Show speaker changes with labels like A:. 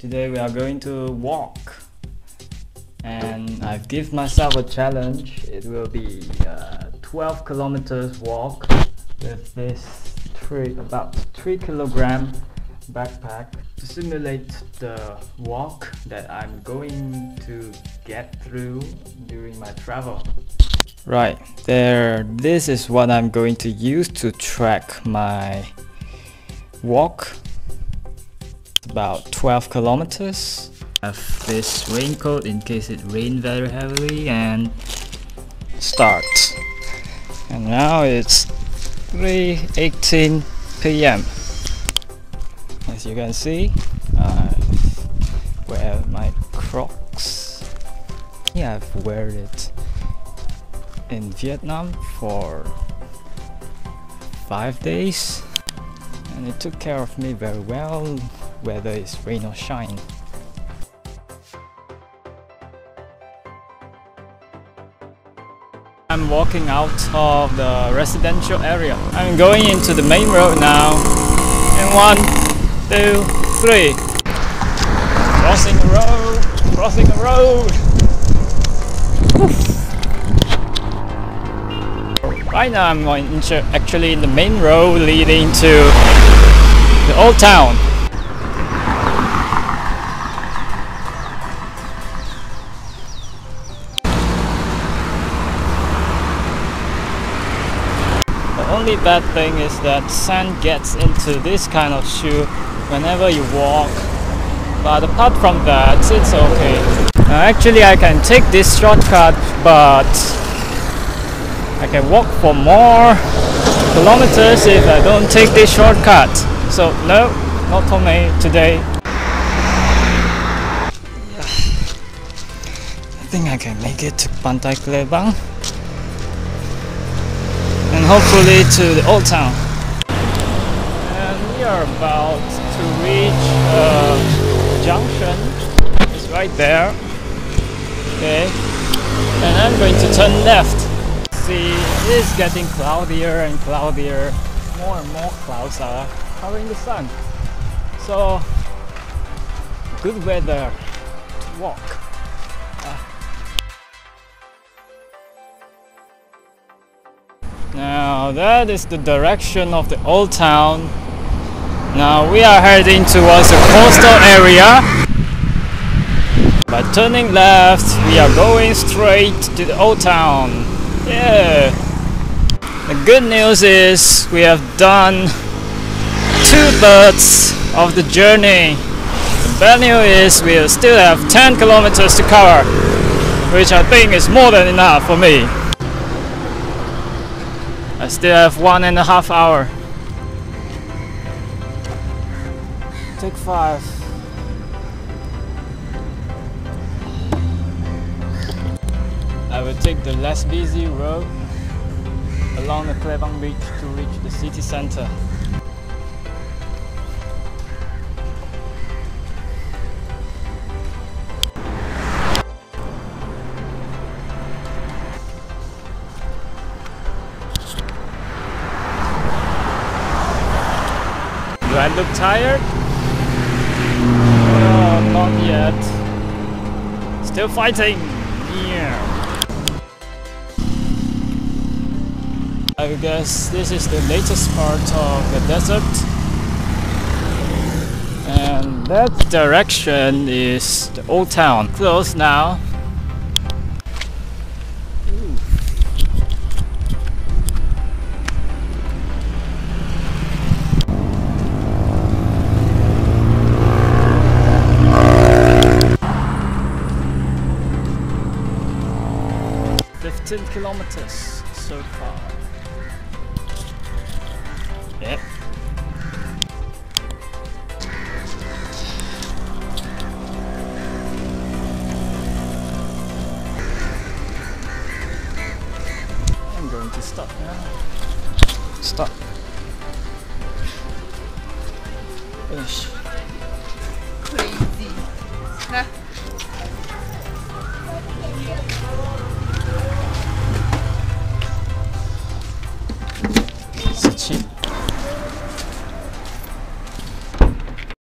A: Today we are going to walk and I've given myself a challenge. It will be uh, 12 kilometers walk with this three, about 3 kilogram backpack to simulate the walk that I'm going to get through during my travel. Right, there, this is what I'm going to use to track my walk about 12 kilometers. Have this raincoat in case it rained very heavily and start. And now it's 3.18 p.m. As you can see, I wear my Crocs. Yeah, I've worn it in Vietnam for five days and it took care of me very well whether it's rain or shine. I'm walking out of the residential area. I'm going into the main road now. In one, two, three. Crossing the road, crossing the road. Right now I'm actually in the main road leading to the old town. Only bad thing is that sand gets into this kind of shoe whenever you walk. But apart from that it's okay. Uh, actually I can take this shortcut but I can walk for more kilometers if I don't take this shortcut. So no not for me today. I think I can make it to Pantai Klebang hopefully to the old town. And we are about to reach uh, junction. It's right there. Okay. And I'm going to turn left. See, it is getting cloudier and cloudier. More and more clouds are covering the sun. So, good weather to walk. Now that is the direction of the old town. Now we are heading towards the coastal area. By turning left, we are going straight to the old town. Yeah. The good news is we have done two-thirds of the journey. The bad news is we still have 10 kilometers to cover, which I think is more than enough for me. I still have one and a half hour. Take five. I will take the less busy road along the Klebang Beach to reach the city center. I look tired? Oh, not yet. Still fighting. Yeah. I guess this is the latest part of the desert. And that direction is the old town. Closed now. 15 kilometers so far. Yep. I'm going to stop now. Stop. Ish.